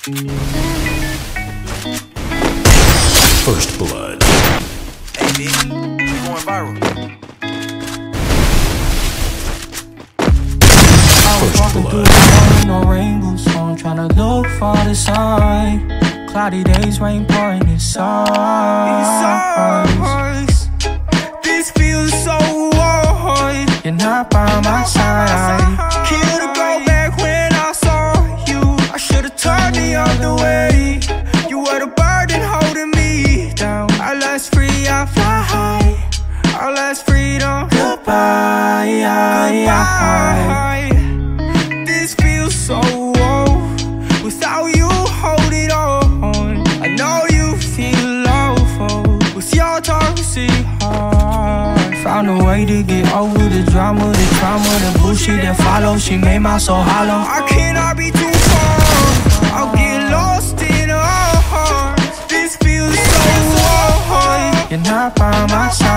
First blood. Hey, bitch, you going viral. First blood. no rainbow, so I'm tryna look for the sign. Cloudy days, rain pouring inside. This toxic. Found a way to get over the drama, the trauma, the bullshit that follows. She made my soul hollow. I cannot be too far. I'll get lost in her heart. This feels so hard. You're not by my side.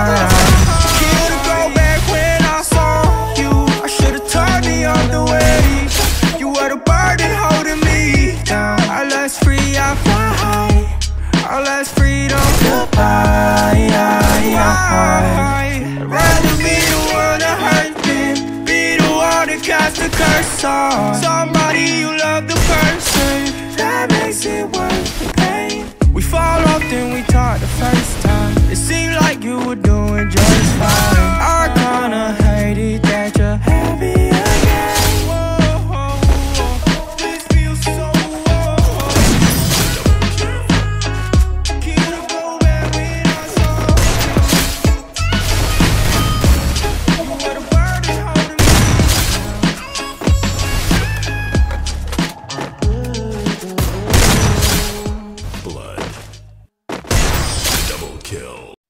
Rather be the one hurt than be the one cast a curse on somebody you love the person that makes it worth the pain. We fall off, then we kill.